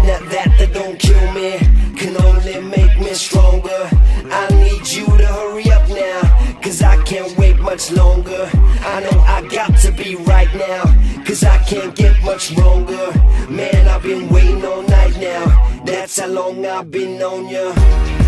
That, that, that don't kill me Can only make me stronger. I need you to hurry up now Cause I can't wait much longer. I know I got to be right now Cause I can't get much longer Man, I've been waiting all night now. That's how long I've been on ya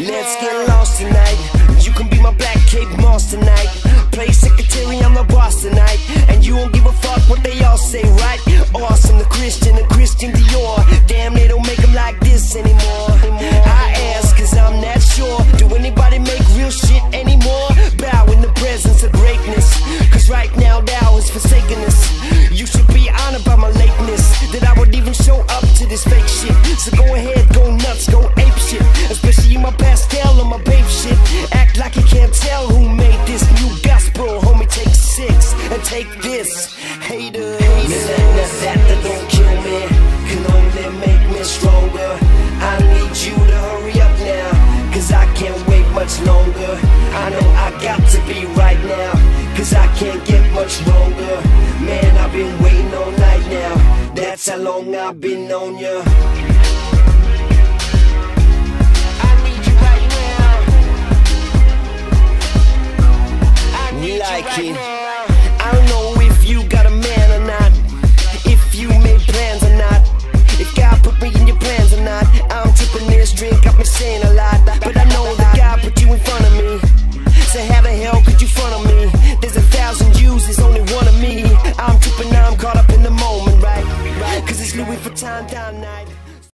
Let's get lost tonight. You can be my black Kate Moss tonight. Play secretary, I'm the boss tonight. And you won't give a fuck what they all say, right? Awesome, the Christian, the Christian Dior. Damn, they don't make them like this anymore. I ask, cause I'm not sure. Do anybody make real shit anymore? Bow in the presence of greatness. Cause right now, thou is forsaken take this. Haters that, that, that, that don't kill me. Can only make me stronger. I need you to hurry up now Cause I can't wait much longer. I know I got to be right now Cause I can't get much longer. Man, I've been waiting all night now. That's how long I've been on ya. I need time down night.